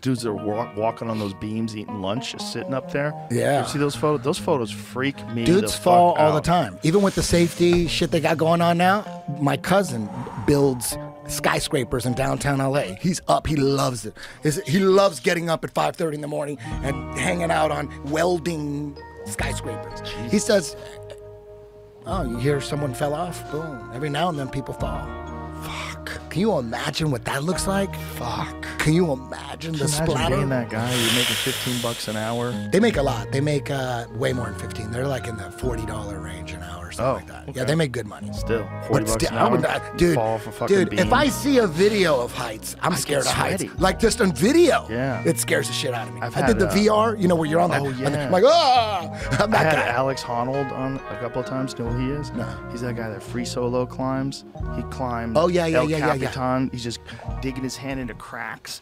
dudes that are walk, walking on those beams, eating lunch, just sitting up there. Yeah. You see those photos? Those photos freak me. Out. Dudes fall all the time. Even with the safety shit they got going on now, my cousin builds skyscrapers in downtown LA. He's up. He loves it. His- He loves getting up at 5:30 in the morning and hanging out on welding skyscrapers. He says, "Oh, you hear someone fell off? Boom. Every now and then people fall. Can you imagine what that looks like? Fuck. Can you imagine the Imagine splatter? being that guy. You're making 15 bucks an hour. They make a lot. They make uh, way more than 15. They're like in the $40 range an hour something Oh, like that. okay. Yeah, they make good money. Still, 40 But still, I would not, dude, fall off fucking dude, beam. if I see a video of heights, I'm scared of heights. Like just on video, Yeah. it scares the shit out of me. I've I did the uh, VR, you know, where you're on that. Oh, yeah. I'm like, ah, I'm I had guy. Alex Honnold on a couple of times. You know who he is? No. He's that guy that free solo climbs. He climbed Oh, yeah, yeah, El yeah, yeah, yeah. Capitan. He's just digging his hand into cracks